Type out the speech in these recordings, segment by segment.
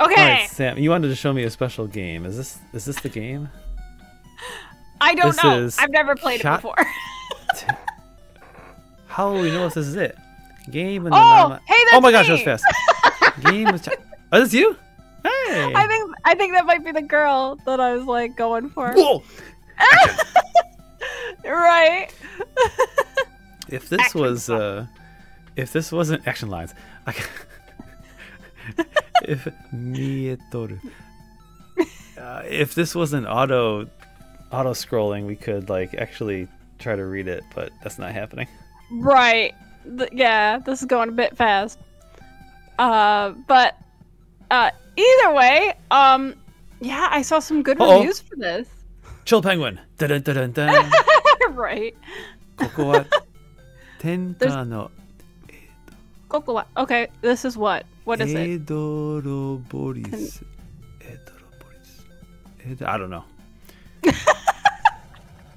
Okay. Sam, you wanted to show me a special game. Is this is this the game? I don't this know. is I've never played it before. How will we know if this is it? Game and the Oh, Nama- hey, Oh my that's gosh, that was fast. Game was. Cha- oh, that's you? Hey. I think I think that might be the girl that I was like going for. Whoa. Right. If this Action was uh, if this wasn't action lines, I ca- if Mietoru, uh, if this wasn't auto auto scrolling, we could like actually try to read it, but that's not happening. Right. Th- yeah, this is going a bit fast. Uh, but uh, either way, um, yeah, I saw some good Uh-oh. reviews for this. Chill penguin. Dun dun dun dun. right. ここは天下の Cocoa. Okay, this is what? What is it? Edoroboris. Edoroboris. I don't know.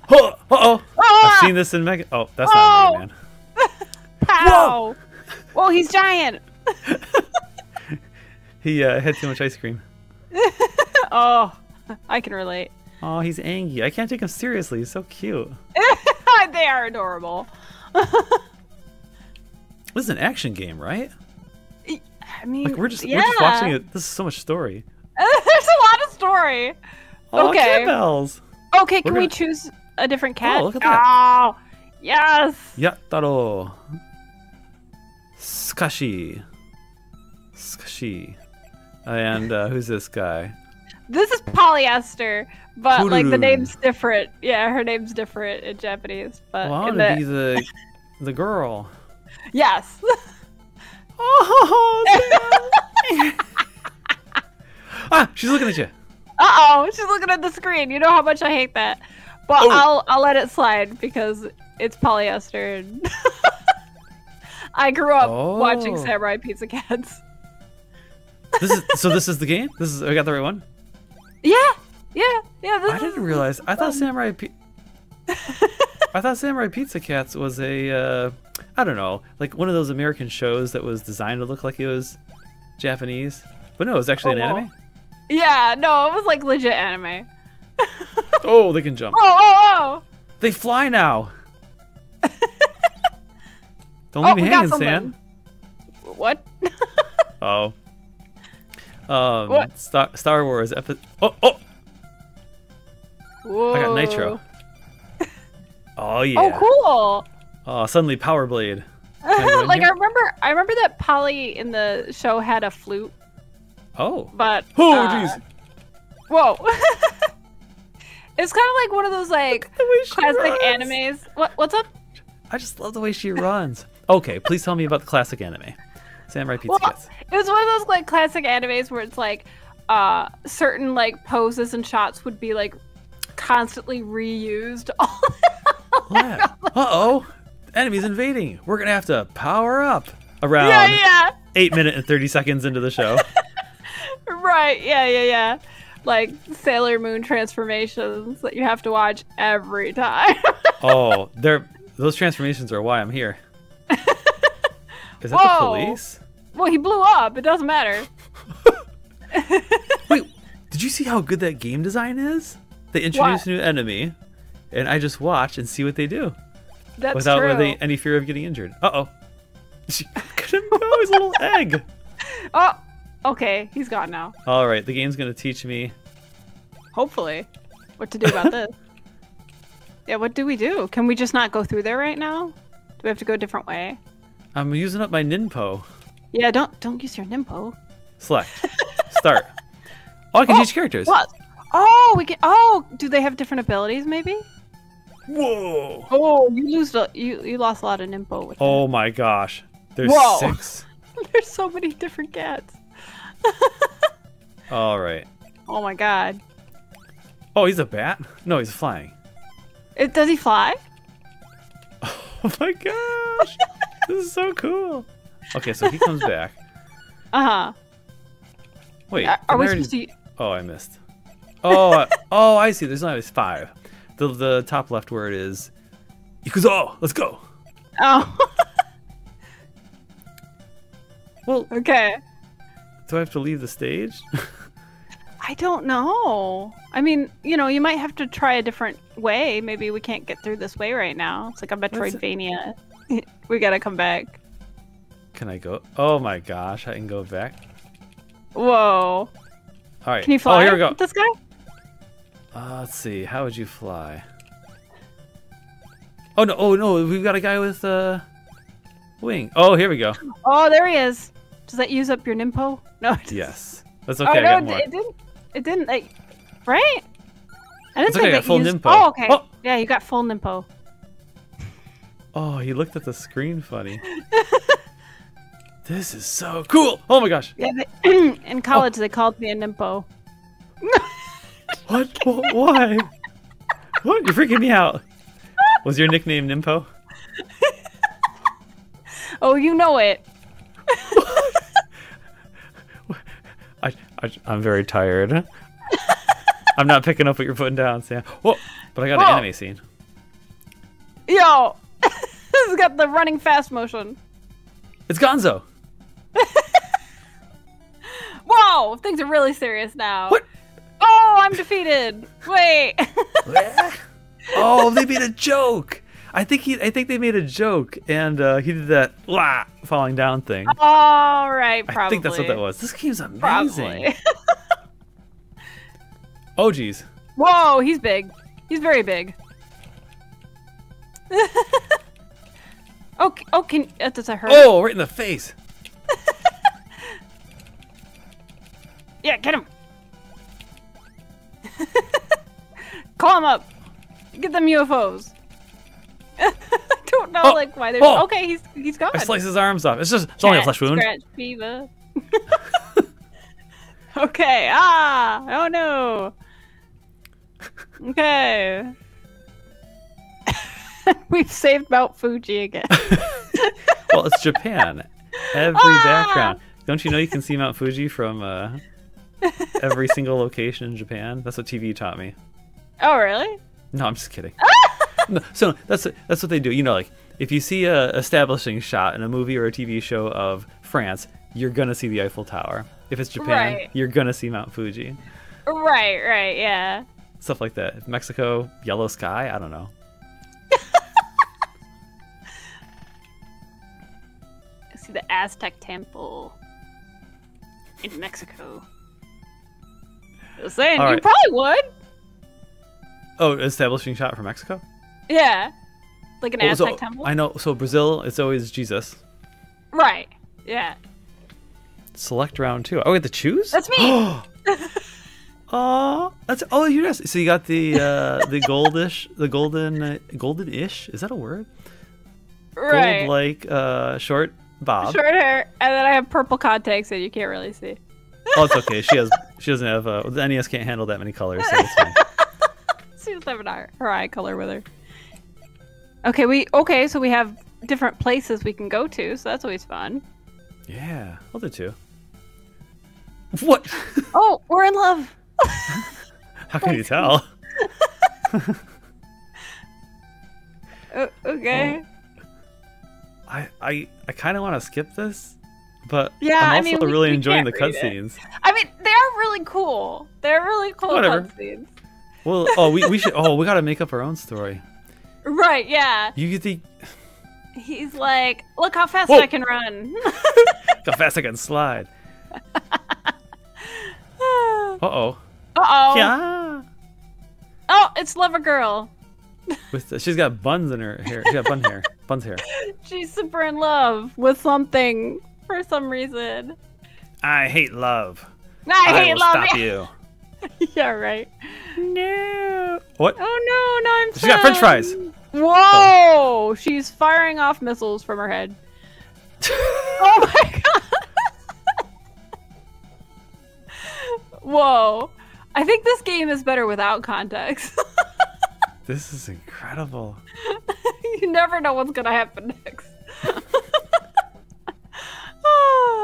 oh, oh. I've seen this in Mega. Oh, that's oh. not Mega Man. Pow! Whoa! Whoa, he's giant. he uh, had too much ice cream. oh, I can relate. Oh, he's angry. I can't take him seriously. He's so cute. they are adorable. this is an action game, right? I mean, Like we're just yeah. we're just watching it. This is so much story. There's a lot of story. Oh, Okay. cat bells. Okay, can We're we gonna- choose a different cat? Oh, look at that. Oh, yes. Yattaro. Skashi. Skashi. And uh, who's this guy? This is Polly Esther, but like the name's different. Yeah, her name's different in Japanese. But Well, I want the... to be the the girl. yes. Oh, ah, she's looking at you. Uh oh, she's looking at the screen. You know how much I hate that. But Oh. I'll I'll let it slide because it's Polly Esther. And I grew up watching Oh. Samurai Pizza Cats. This is so. This is the game. This is. I got the right one. Yeah, yeah, yeah. This I is- didn't realize. I thought Samurai. Pi- I thought Samurai Pizza Cats was a. Uh, I don't know, like one of those American shows that was designed to look like it was Japanese, but no, it was actually an Oh. anime. Yeah, no, it was like legit anime. Oh, they can jump. Oh, oh, They fly now. Don't oh! leave Oh, me hanging. Sam. What? Oh. Um, What? Star, Star Wars episode. Oh, oh! Whoa. I got Nitro. Oh yeah. Oh, cool. Oh, suddenly Power Blade. I go in like I remember, I remember that Polly in the show had a flute, Oh. but Oh, uh, jeez. Whoa. it's kind of like one of those like The way she classic runs. animes. What what's up? I just love the way she runs. Okay, please tell me about the classic anime. Samurai Pizza Well, Cats. it was one of those like classic animes where it's like uh certain like poses and shots would be like constantly reused. Yeah. Uh oh. Enemies invading. We're gonna have to power up around yeah, yeah. eight minute and thirty seconds into the show. Right. Yeah, yeah, yeah. Like Sailor Moon transformations that you have to watch every time. oh, they're those transformations are why I'm here. Is that the police? well, he blew up. It doesn't matter. Wait, did you see how good that game design is? They introduce What? a new enemy, and I just watch and see what they do That's without true. any fear of getting injured. Uh oh. Him go, his little egg. Oh, okay. He's gone now. All right, the game's gonna teach me. Hopefully, what to do about this? Yeah, what do we do? Can we just not go through there right now? Do we have to go a different way? I'm using up my ninpo. Yeah, don't don't use your nimpo. Select. Start. Oh, I can Oh, teach characters. What? Oh, we can. Oh, do they have different abilities? Maybe. Whoa. Oh, you lose. A, you you lost a lot of nimpo with. Oh my gosh. There's Whoa. six. There's so many different cats. All right. Oh my god. Oh, he's a bat? No, he's flying. It, does he fly? Oh my gosh. this is so cool. Okay, so he comes back. Uh huh. Wait. Are, we already- supposed to? Oh, I missed. Oh, I- oh, I see. There's only five. The the top left where it is. Ikuzo. Let's go. Oh. Well, okay. do I have to leave the stage? I don't know. I mean, you know, you might have to try a different way. Maybe we can't get through this way right now. It's like a Metroidvania. we gotta come back. Can I go? Oh my gosh, I can go back. Whoa. All right. Can you fly Oh, here we go. this guy? Uh, let's see. How would you fly? Oh no! Oh no! We've got a guy with uh, wing. Oh, here we go. Oh, there he is. Does that use up your Nimpo? No. Yes. That's Oh okay. I no, it, didn't. It didn't. Like, right? I didn't okay, think got that full used... Nimpo. Oh, okay. Oh! Yeah, you got full Nimpo. Oh, he looked at the screen funny. this is so cool. Oh my gosh. Yeah, they, in Oh. college they called me a Nimpo. What? Wh- Why? What? You're freaking me out. Was your nickname Nimpo? Oh, you know it. I, I I'm very tired. I'm not picking up what you're putting down, Sam. Whoa! But I got Whoa. an anime scene. Yo, this has got the running fast motion. It's Gonzo. Whoa, things are really serious now. What? Oh, I'm defeated. Wait. oh, they made a joke. I think he. I think they made a joke, and uh, he did that wah, falling down thing. All right, probably. I think that's what that was. This game's amazing. Oh, geez. Whoa, he's big. He's very big. oh, oh, can uh, does that hurt? Oh, right in the face. Yeah, get him. Call him up. Get them UFOs. I don't know, Oh, like why they're oh. okay. He's he's gone. I sliced his arms off. It's just. It's only a flesh wound. Scratch fever. okay. Ah. Oh no. Okay. We've saved Mount Fuji again. well, it's Japan. Every Ah! background. Don't you know you can see Mount Fuji from uh, every single location in Japan? That's what TV taught me. oh really? No, I'm just kidding. no, so that's that's what they do. You know, like if you see a establishing shot in a movie or a TV show of France, you're gonna see the Eiffel Tower. If it's Japan, Right. you're gonna see Mount Fuji. Right. Right. Yeah. Stuff like that. Mexico, yellow sky. I don't know. See the Aztec temple in Mexico. Just saying, All you probably would. Oh, establishing shot for Mexico. Yeah. Like an Oh, Aztec so temple. I know. So Brazil, it's always Jesus. Right. Yeah. Select round two. Oh, we have to choose. That's me. Oh, that's oh you guys. So you got the uh, the goldish, the golden, uh, golden-ish. Is that a word? right. Gold like uh, short bob. Short hair, and then I have purple contacts that you can't really see. Oh, it's okay. She has. She doesn't have. Uh, the NES can't handle that many colors, so it's fine. She doesn't have an eye, her eye color with her. Okay, we okay, so we have different places we can go to, so that's always fun. Yeah, I'll do two. What? Oh, we're in love. How can you tell? Okay. I I, I kind of want to skip this, but Yeah, I'm I mean, we- really we enjoying the cutscenes. I mean, they are really cool. They're really cool Whatever. cutscenes. Well, oh, we, we should. Oh, we got to make up our own story. Right? Yeah. You get the He's like, look how fast Whoa. I can run. how fast I can slide. uh oh. Uh oh. oh. Yeah. Oh, it's Lover Girl. With the, she's got buns in her hair. She got bun hair. Buns hair. She's super in love with something for some reason. I hate love. I, I hate will love. stop you. yeah, right. No. What? Oh no, no, I'm She got French fries. Whoa! She's firing off missiles from her head. oh my god! Whoa! I think this game is better without context. This is incredible. you never know what's gonna happen next. Ah.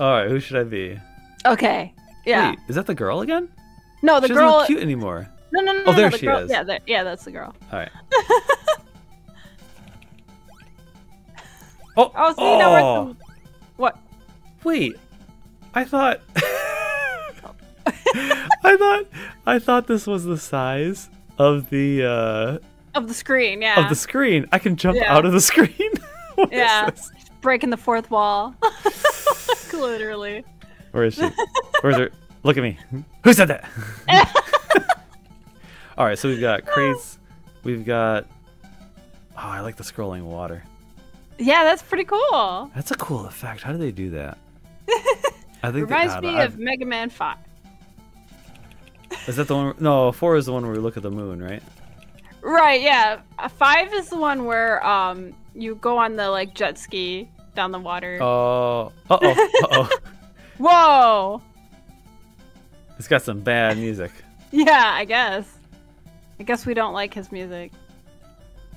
All right, who should I be? okay. Yeah. Wait, is that the girl again? no, the she doesn't look cute anymore. No, no, no. Oh, no, there the she girl- is. Yeah, there, yeah, that's the girl. All right. oh. Oh, see, now we're oh. What? Wait. I thought. I thought I thought this was the size of the uh, Of the screen, yeah. of the screen. I can jump Yeah. out of the screen. Yeah. Breaking the fourth wall. Literally. Where is she? Where's her? Look at me. Who said that? All right, so we've got crates. We've got. Oh, I like the scrolling water. Yeah, that's pretty cool. That's a cool effect. How do they do that? I think Reminds they, me I- of Mega Man 5. Is that the one? No, four is the one where we look at the moon, right? Right, yeah. Uh, Five is the one where um you go on the like jet ski down the water. Oh, uh oh, uh oh. Whoa! It's got some bad music. Yeah, I guess. I guess we don't like his music.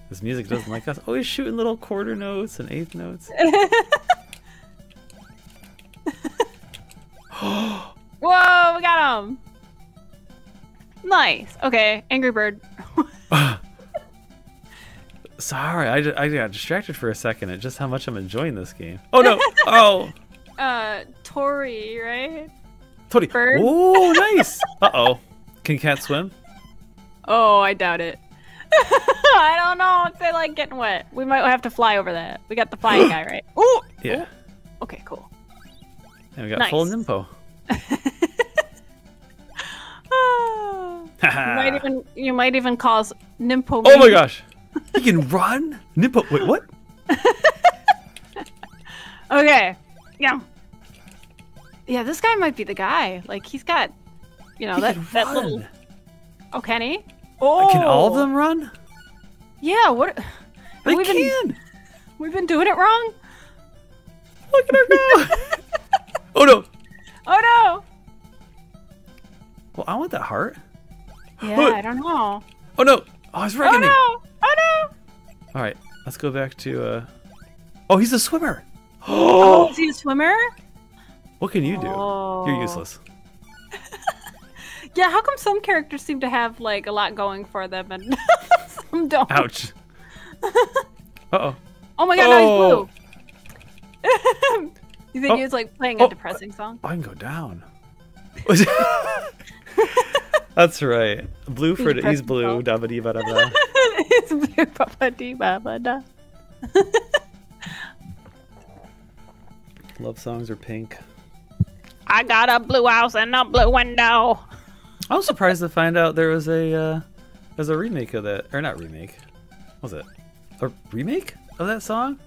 His music doesn't like us. Oh, he's shooting little quarter notes and eighth notes. Whoa, we got him! Nice. Okay, Angry Bird. Sorry, I, ju- I got distracted for a second at just how much I'm enjoying this game. Oh no! Oh, Uh, Tori, right? Tony. Bird. Oh, nice. Uh oh. Can cats swim? Oh, I doubt it. I don't know if they like getting wet. We might have to fly over that. We got the flying guy, right? Ooh! Yeah. Okay, cool. And we got full Nice. nimpo. you might even you might even call us Nympho. oh my gosh! He can run. Nimpo. Wait, what? Okay. Yeah. Yeah, this guy might be the guy. Like he's got, you know, He that that little. Oh, can he? Oh. Can all of oh. them run? Yeah. What? They we've been can. we've been doing it wrong. Look at her go. oh no! Oh no! Well, I want that heart. Yeah, Look. I don't know. Oh no! Oh, Oh wrecking no! Oh no! All right, let's go back to. uh Oh, he's a swimmer. Oh, Oh, is he a swimmer? what can you do? Oh. You're useless. Yeah, how come some characters seem to have like a lot going for them and some don't? Ouch. Uh oh. Oh my god, Oh. no, he's blue. you think Oh. he was like playing a Oh. depressing song? I can go down. That's right. Blue for he's blue. song. Da ba dee ba da ba. it's blue, papa dee ba ba da. Love songs are pink. I got a blue house and a blue window. I was surprised to find out there was a uh, there's a remake of that, or not remake. What was it a remake of that song?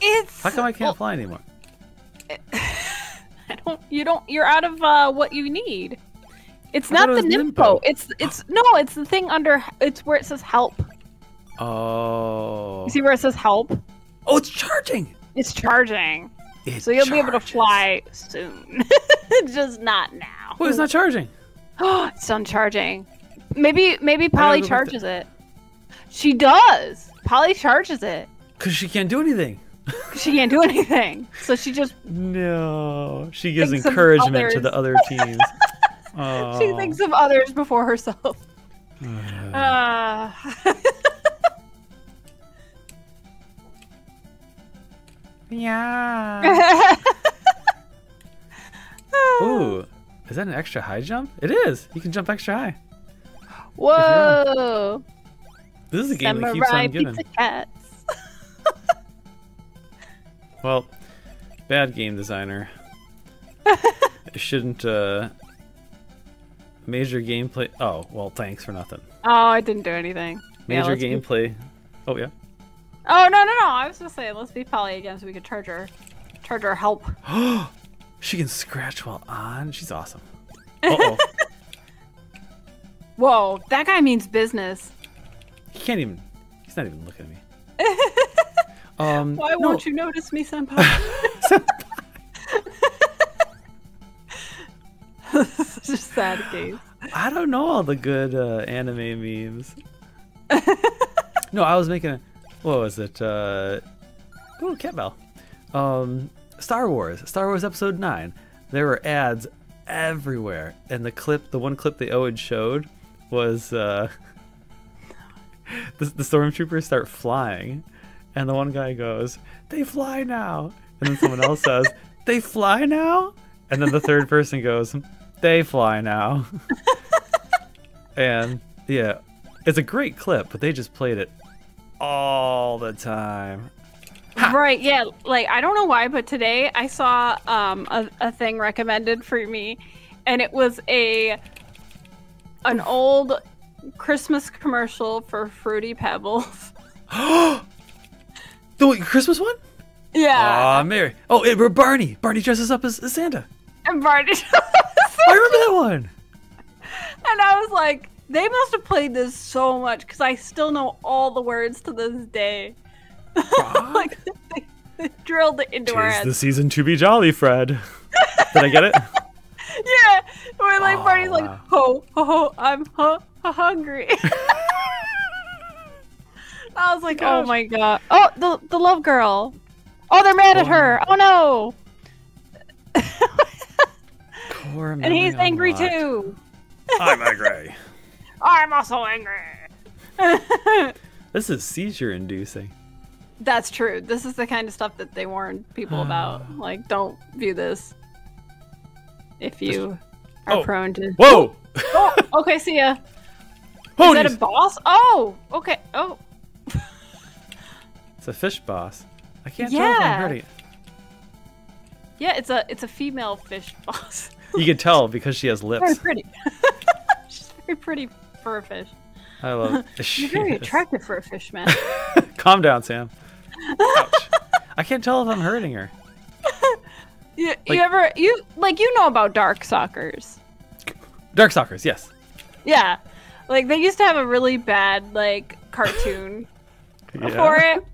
It's How come I can't well, fly anymore? I don't. You don't. You're out of uh, what you need. It's I not thought the it was nympho. Nympho. It's it's no. It's the thing under. It's where it says help. Oh. You see where it says help? Oh, it's charging. It's charging. It So you'll be able to fly soon. Just not now. Wait, it's not charging. it's done charging. Maybe maybe Polly go back to- charges it. She does. Polly charges it. Cause she can't do anything. She can't do anything. So she just No, she gives encouragement to the other teams. oh. she thinks of others before herself. Uh, yeah. Ooh, is that an extra high jump? It is. You can jump extra high. Whoa. This is a game that keeps on giving. pizza cats. Well, bad game designer. Shouldn't uh major gameplay. Oh, well, thanks for nothing. Oh, I didn't do anything. Major let's be- gameplay. Oh yeah. Oh no no no! I was just saying, let's be Polly again so we could charge her, charge her help. she can scratch while on. She's awesome. Uh oh. Whoa, that guy means business. he can't even. He's not even looking at me. Um. Why no. won't you notice me, senpai? Such a sad case. I don't know all the good uh, anime memes. no, I was making a. What was it? Uh, oh, cat bell. Um, Star Wars. Star Wars Episode Nine. There were ads everywhere, and the clip, the one clip they always showed, was uh, the, the stormtroopers start flying, and the one guy goes, "They fly now," and then someone else says, "They fly now," and then the third person goes, "They fly now." and yeah, it's a great clip, but they just played it all the time. Right, yeah. Like I don't know why, but today I saw um a, a thing recommended for me and it was a an old Christmas commercial for Fruity Pebbles. The Christmas one? Yeah. Aw, Mary. Oh, it, Barney. Barney dresses up as, as Santa. and Barney I remember that one. And I was like, they must have played this so much because I still know all the words to this day. like they, they drilled it into our Tis heads. the season to be jolly, Fred. Did I get it? Yeah, where like Oh, Barney's like, ah. ho ho ho, I'm hu- hu- hungry. I was like, oh my god. Oh, the the love girl. Oh, they're mad at Oh, her. Oh no. Core And he's angry unlocked. too. I'm angry. I'm also angry. This is seizure inducing. That's true. This is the kind of stuff that they warn people hmm. about. Like, don't view this if you are Oh. prone to. Whoa! Oh, okay, see ya. Oh, Is that a boss? Oh, okay. Oh, it's a fish boss. I can't tell if I'm Yeah. hurting it. yeah. It's a it's a female fish boss. You can tell because she has lips. very pretty. She's very pretty for a fish. I love You're very attractive for a fish, man. Calm down, Sam. Ouch. I can't tell if I'm hurting her. you, Like- you ever you like you know about dark suckers? Darkstalkers, yes. Yeah, like they used to have a really bad like cartoon Yeah. for it.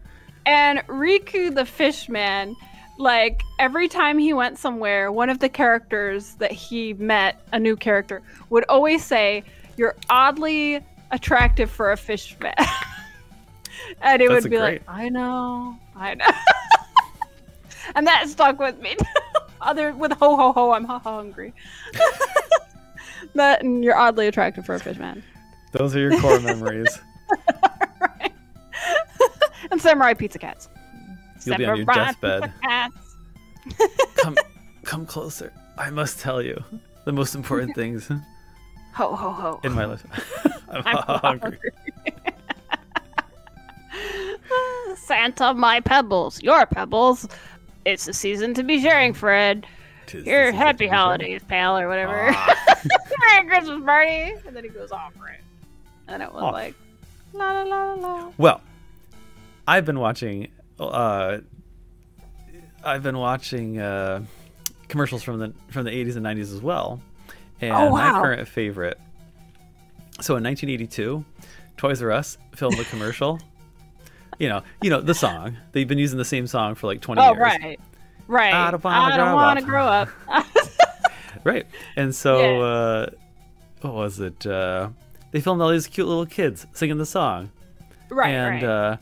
And Riku the fish man, like every time he went somewhere, one of the characters that he met, a new character, would always say, You're oddly attractive for a fish man. and it That's would be great. like, I know, I know. and that stuck with me. Other with ho ho ho, I'm hu- hungry. that and mm, you're oddly attractive for a fish man. Those are your core memories. right. and samurai pizza cats. You'll be on your deathbed. cats. Come, come closer. I must tell you the most important things Ho ho ho. in my list. I'm, I'm hungry. Santa, my pebbles, your pebbles. It's the season to be sharing, Fred. Tis Your happy holidays, pal, or whatever. Ah. Merry Christmas party. And then he goes off right. And it was Off. like la la la la la. Well, I've been watching. Uh, I've been watching uh, commercials from the from the 80s and 90s as well, and Oh, my current favorite. So in 1982, Toys R Us filmed a commercial. you know, you know the song. They've been using the same song for like 20 Oh years. right. Right. I don't grow up. grow up. Right. And so, Yeah. uh, what was it? Uh, they filmed all these cute little kids singing the song. right, and right. uh,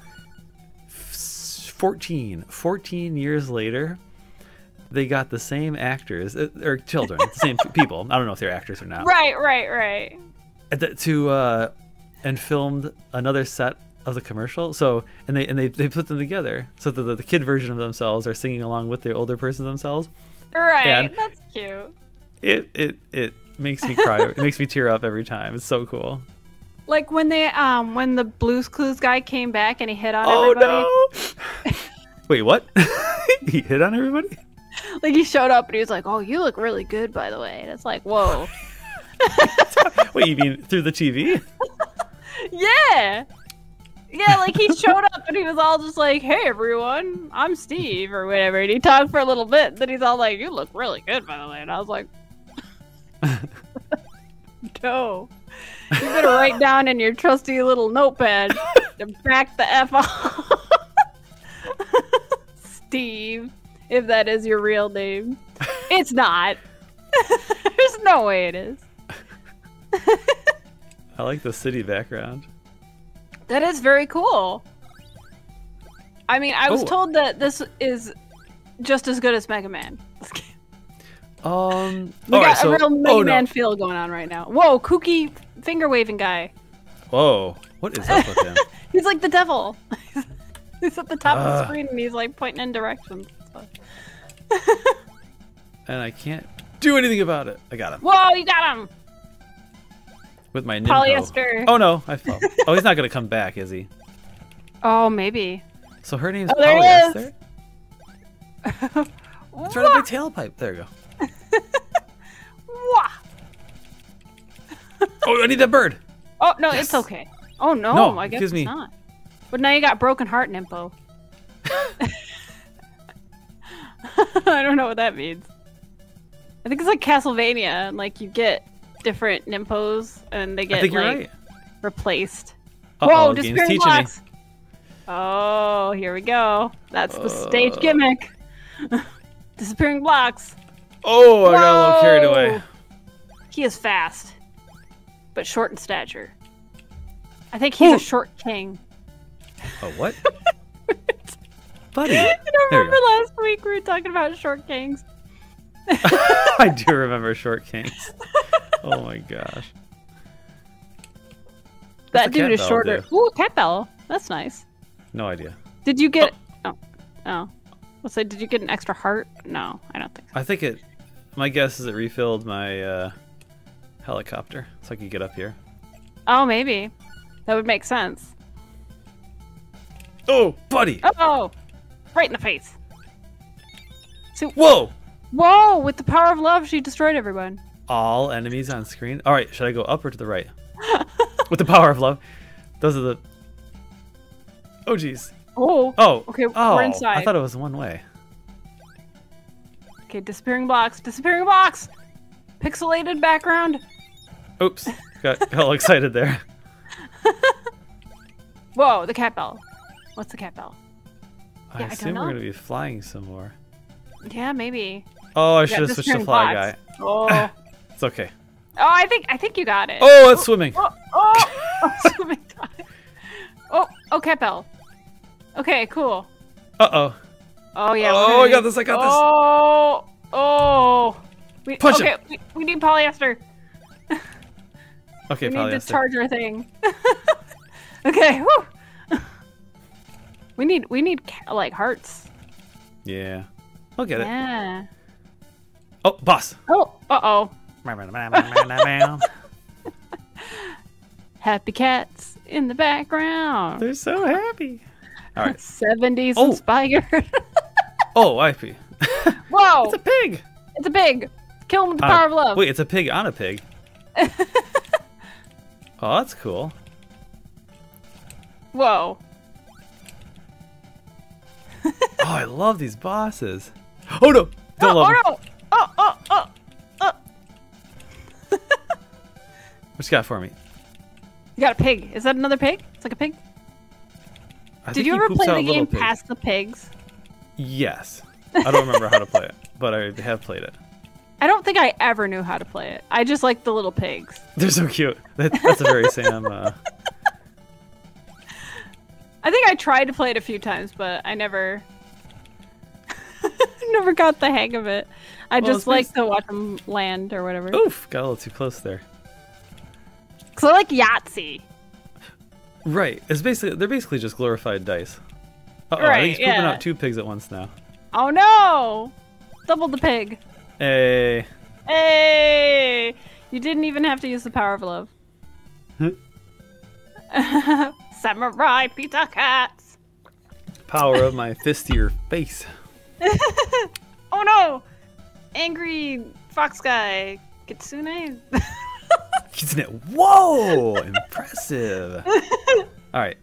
f- 14, 14 years later, they got the same actors, uh, or children, the same people. I don't know if they're actors or not. right, right, right. To, uh, and filmed another set of the commercial. So, and they and they, they put them together so that the, the kid version of themselves are singing along with the older person themselves. Right. And- That's cute. It it it makes me cry. it makes me tear up every time. It's so cool. Like when they um when the Blues Clues guy came back and he hit on Oh everybody. no! Wait, what? he hit on everybody? Like he showed up and he was like, "Oh, you look really good, by the way." And it's like, "Whoa, Wait, you mean through the TV? yeah, yeah." Like he showed up and he was all just like, "Hey, everyone, I'm Steve" or whatever. And he talked for a little bit. Then he's all like, "You look really good, by the way." And I was like, "No." You better write down in your trusty little notepad to back the f off, Steve, if that is your real name. It's not. There's no way it is. I like the city background. That is very cool. I mean, I was Oh. told that this is just as good as Mega Man. Um, We got right, so a real Mega oh Man no, feel going on right now. Whoa, kooky finger waving guy. whoa, what is up with him? He's like the devil. he's at the top of the screen and he's like pointing in directions. and I can't do anything about it. I got him Whoa, you got him! with my nympho. Polly Esther. Oh no, I fell. oh, he's not gonna come back, is he? Oh, maybe. So her name's Oh, there he Polly Esther. is. It's right up my tailpipe. There you go. Wah! Oh, I need that bird. Oh no, Yes. it's okay. Oh no, No, I guess excuse it's me. not. But now you got broken heart, Nimpo. I don't know what that means. I think it's like Castlevania, and like you get different Nimpos, and they get like right. replaced. Uh-oh, Whoa, disappearing blocks. Oh, here we go. That's the stage Uh. gimmick. disappearing blocks. me. Oh, I got a little carried away. He is fast, but short in stature. I think he's Ooh. a short king. Oh, what? Buddy. You you remember last week we were talking about short kings? I do remember Short Kings. Oh my gosh. that dude is shorter. do? Ooh, cat bell. That's nice. No idea. Did you get? Oh, oh. Let's say, did you get an extra heart? No, I don't think so. I think it. My guess is it refilled my uh, helicopter, so I could get up here. Oh, maybe. That would make sense. Oh, buddy! Oh, right in the face. Whoa! Whoa! With the power of love, she destroyed everyone. All enemies on screen. All right, should I go up or to the right? With the power of love. Those are the. Oh jeez. Oh. Oh. Okay, oh, we're inside. I thought it was one way. Okay, disappearing blocks. Disappearing blocks. Pixelated background. Oops. Got all excited there. Whoa, the cat bell. What's the cat bell? I Yeah, I assume we're gonna be flying some more. Yeah, maybe. Oh, I should have switched to fly guy. Oh. oh, It's okay. Oh, I think I think you got it. Oh, it's swimming. Oh, oh, oh, my God. Oh, oh, bell. Okay, cool. Uh oh. Oh yeah. Oh, I got this, I got this. Oh, oh. We, Punch him. okay, we, we need Polly Esther. Okay, we need the charger thing. okay. Whew. We need we need like hearts. Yeah. I'll get it. Yeah. Oh, boss. Oh. Uh oh. Happy cats in the background. They're so happy. All right. 70s Oh. inspired. Oh, IP. Whoa! It's a pig. It's a pig. Kill him with the a- power of love. Wait, it's a pig on a pig. oh, that's cool. Whoa. Oh, I love these bosses. Oh no! Don't oh, love oh no! Oh, oh, oh, oh. What you got for me? You got a pig. Is that another pig? It's like a pig. I Did you ever play the game pigs. Pass the Pigs? Yes. I don't remember how to play it, but I have played it. I don't think I ever knew how to play it. I just like the little pigs. They're so cute. That, that's a very Sam. Uh, I think I tried to play it a few times, but I never, never got the hang of it. I Well, just it's like based- to watch them land or whatever. oof! Got a little too close there. Cause I like Yahtzee. Right. It's basically they're basically just glorified dice. Uh oh, I Right, think he's pooping yeah. out two pigs at once now. Oh no! Double the pig. Hey. Hey! You didn't even have to use the power of love. Samurai pizza cats. Power of my fist to your face. Oh no! Angry fox guy. Kitsune. Kitsune. Whoa! Impressive. All right.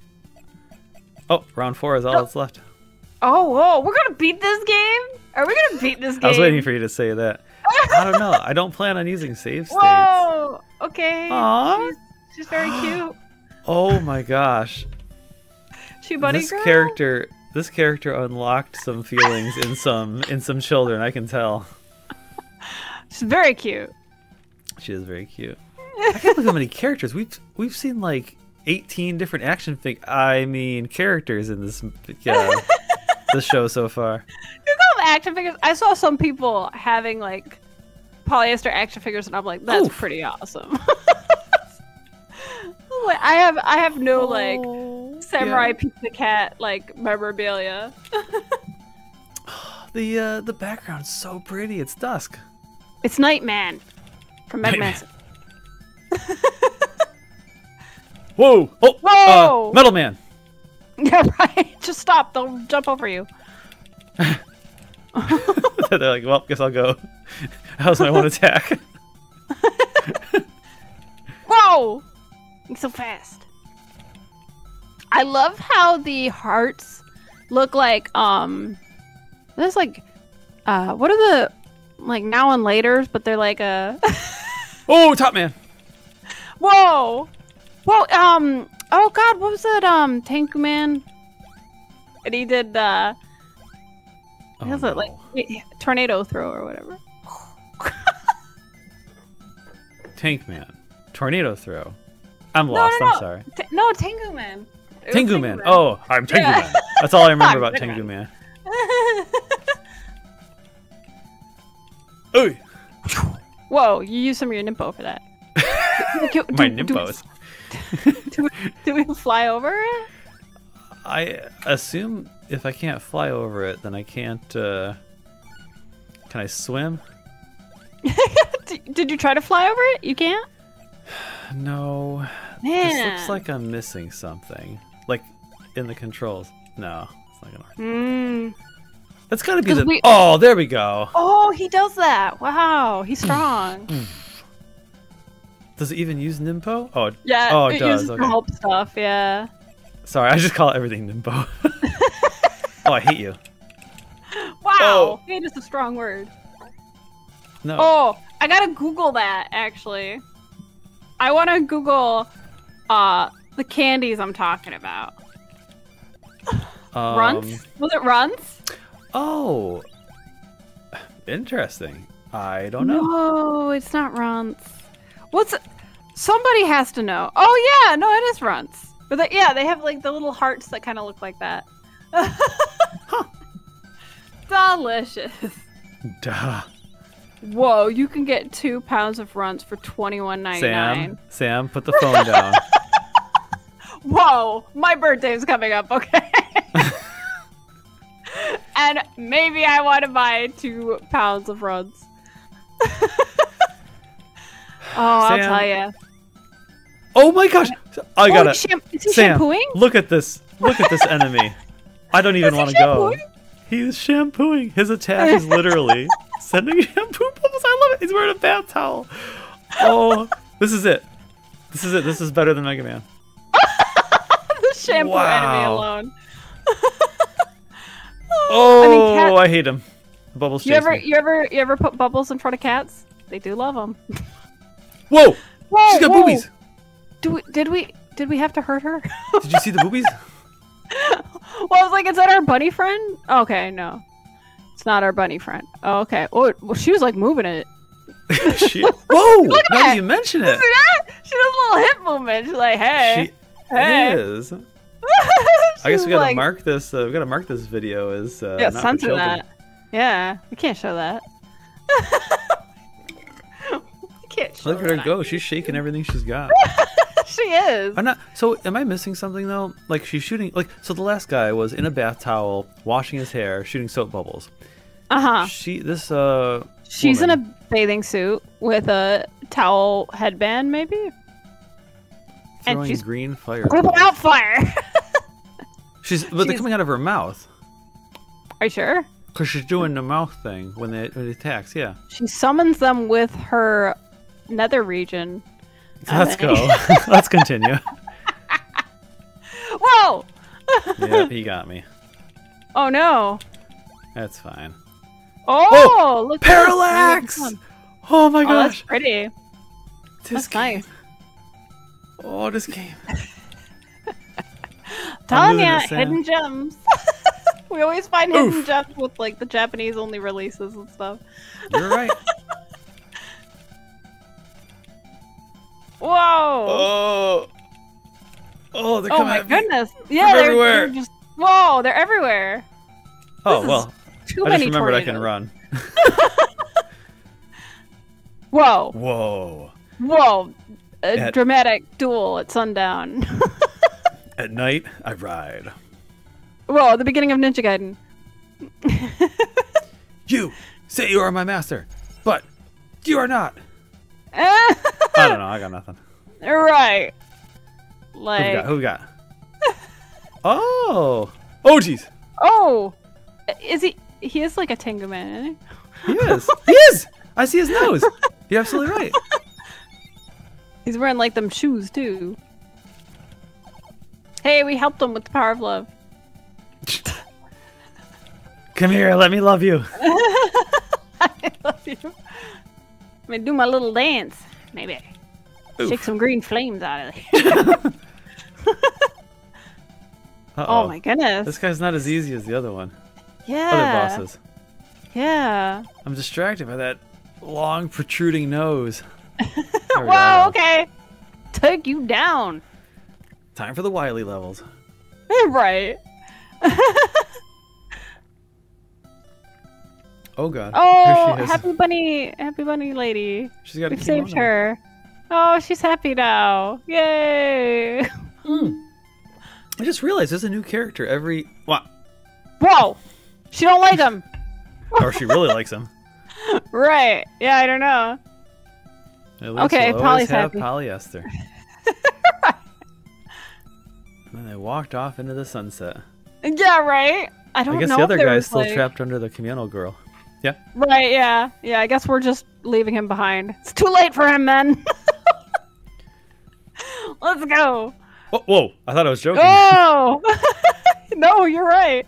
Oh, round four is all that's left. Oh, whoa! We're gonna beat this game. Are we gonna beat this game? I was waiting for you to say that. I don't know. I don't plan on using save states. Whoa! Okay. Aw. She's, she's very cute. Oh my gosh. She bunny this girl. character this character unlocked some feelings in some in some children, I can tell. She's very cute. She is very cute. I can't believe how many characters we've we've seen like 18 different action fig I mean characters in this uh, this show so far. You call action figures. I saw some people having like Polly Esther action figures, and I'm like, that's Oof. pretty awesome. I have I have no like Oh, samurai yeah. pizza cat like memorabilia. The uh, the background's so pretty. It's dusk. It's Knight Man from Mega Man. Knight Man. Whoa! Oh! Whoa! Uh, Metal Man! Yeah, right. Just stop. They'll jump over you. They're like, well, guess I'll go. How's my one attack? Whoa! He's so fast. I love how the hearts look like um there's like uh what are the like now and later's but they're like a Oh, Top Man! Whoa! Whoa, um oh god, what was it? Um Tank Man? And he did uh Oh, what was it like tornado throw or whatever. Tank Man. Tornado Throw. I'm No, lost, no, I'm no. sorry. Ta- no, Tengu Man. It was Tengu Man. Oh, I'm Tengu Yeah. Man. That's all I remember about Tengu Tengu Man. Ooh, Whoa, you used some of your Nimpo for that. Do- my do- do we- Do we, do we fly over it? I assume if I can't fly over it, then I can't. Uh, can I swim? Did you try to fly over it? You can't? No. Man. This looks like I'm missing something. Like in the controls. No, it's not gonna work. Mm. That's gotta be the. we- Oh, there we go. Oh, he does that. Wow, he's strong. Does it even use Nimpo? Oh, yeah, Oh, it it does, uses okay. help stuff. Yeah. sorry. I just call everything Nimpo. oh, I hate you. Wow, Oh. hate is a strong word. No. Oh, I gotta Google that actually. I want to Google uh the candies I'm talking about. Um, Runts? Was it runts? Oh. Interesting. I don't know. No, it's not runts. What's somebody has to know. Oh yeah, no, it is runts. But they, yeah, they have like the little hearts that kind of look like that. Delicious. Duh. Whoa, you can get two pounds of runts for twenty one ninety nine. Sam. Sam, put the phone down. Whoa, my birthday's coming up, okay? and maybe I want to buy two pounds of runs. oh, I'll Sam, tell you. Oh my gosh! I oh, got it. Sham- is he Sam, shampooing? look at this. Look at this enemy. I don't even want to go. He's shampooing. His attack is literally sending shampoo bubbles. I love it. He's wearing a bath towel. Oh, this is it. This is it. This is better than Mega Man. Shampoo enemy Wow. alone. Oh, I, cat- hate him. Bubbles You ever, me. you ever, you ever put bubbles in front of cats? They do love them. Whoa! Whoa, She's got whoa. boobies. Do we, did we, did we have to hurt her? Did you see the boobies? well, I was like, is that our bunny friend? Okay, no, it's not our bunny friend. Oh, okay. Oh, well, she was like moving it. she, whoa! Now that. that you mention it? She does a little hip movement. She's like, hey, she hey. is. I guess we gotta like- mark this. Uh, we gotta mark this video as uh, Yeah, not for that. Yeah, we can't show that. we can't show Look at her go. She's shaking everything she's got. she is. I'm not. So, am I missing something though? Like she's shooting. Like so, the last guy was in a bath towel, washing his hair, shooting soap bubbles. Uh huh. She, this, uh, She's woman, in a bathing suit with a towel headband, maybe. and she's- green fire. Putting out fire. She's, but they're coming out of her mouth Are you sure? because she's doing the mouth thing when they when it attacks. Yeah. She summons them with her nether region. Let's um, go. Let's continue. Whoa! yeah, he got me. Oh no! That's fine. Oh, oh look. Parallax! Look one. Oh my Oh, that's gosh. pretty. this That's game. nice. Oh, this game. Telling losing ya, hidden gems. we always find hidden gems with like the Japanese only releases and stuff. You're right. Whoa! Oh. Oh, they're oh coming. Oh my goodness! Yeah, they're, everywhere. they're just whoa! They're everywhere. Oh This is well, Too I many just remembered I can run. Whoa! Whoa. Whoa! A At- dramatic duel at sundown. At night, I ride. Well, The beginning of Ninja Gaiden. You say you are my master, but You are not. I don't know. I got nothing. right. Who we Like, got? Who we got? oh. Oh, jeez. oh, is he? He is like a Tengu man. Isn't he? He is. he is. I see his nose. You're absolutely right. He's wearing like them shoes too. Hey, we helped him with the power of love. Come here. Let me love you. I love you. Let me do my little dance. Maybe Oof. shake some green flames out of there. Uh-oh. Oh my goodness. This guy's not as easy as the other one. yeah. Other bosses. Yeah. I'm distracted by that long protruding nose. Whoa. Okay. Took you down. Time for the Wily levels. right. Oh god. Oh, Here she is. happy bunny, happy bunny lady. She's got We've saved kimono. her. Oh, she's happy now. Yay. Mm. I just realized there's a new character every. What? Whoa. She don't like him. Or she really likes him. Right. Yeah, I don't know. At least Okay, always have happy. Polly Esther. And they walked off into the sunset. Yeah, right. I don't I guess know. the other guy's still like- trapped under the Kimono girl. Yeah. Right. Yeah. Yeah. I guess we're just leaving him behind. It's too late for him, then. Let's go. Oh, whoa! I thought I was joking. Oh. no, you're right.